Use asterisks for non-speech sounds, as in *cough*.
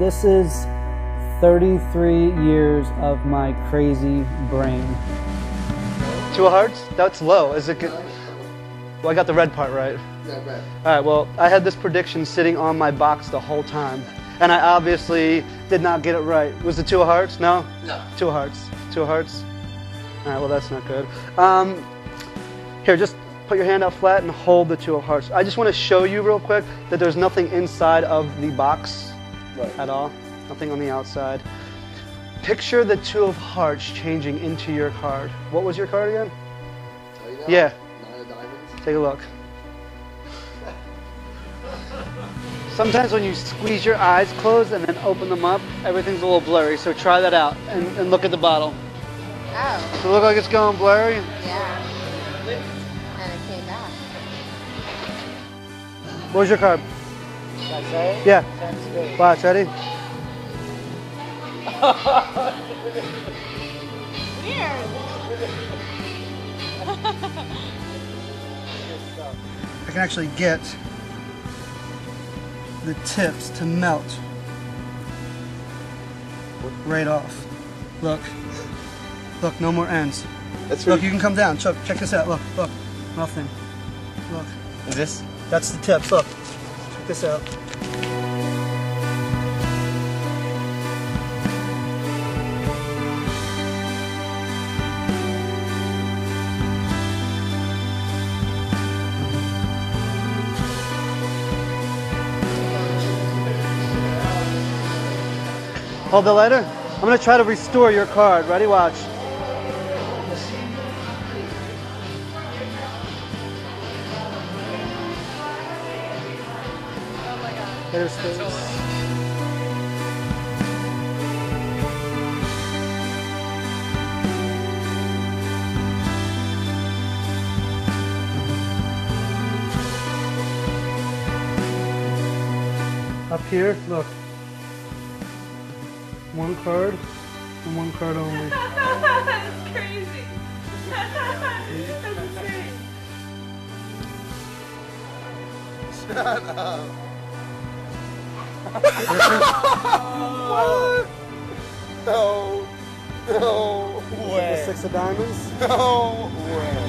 This is 33 years of my crazy brain. Two of hearts? That's low. Is it good? Well, I got the red part right. Yeah, red. All right, well, I had this prediction sitting on my box the whole time. And I obviously did not get it right. Was it two of hearts? No? No. Two of hearts. Two of hearts? All right, well, that's not good. Um, here, just put your hand out flat and hold the two of hearts. I just want to show you real quick that there's nothing inside of the box Right. at all. Nothing on the outside. Picture the two of hearts changing into your card. What was your card again? Tell you now, Yeah. Nine of diamonds. Take a look. Sometimes when you squeeze your eyes closed and then open them up, everything's a little blurry. So try that out and, and look at the bottle. Oh, Does it look like it's going blurry? yeah. And it came back. What was your card? Should I say it? Yeah. Ten spades. Watch, ready? *laughs* I can actually get the tips to melt right off. Look. Look, no more ends. That's Look, you can come down. Chuck, check this out. Look, look. Nothing. Look. Is this? That's the tips. Look. This out. Hold the lighter. I'm gonna try to restore your card. Ready? Watch. There's space. Up here, look. One card and one card only. *laughs* That's crazy. That's insane what? No. No way. The six of diamonds? No way.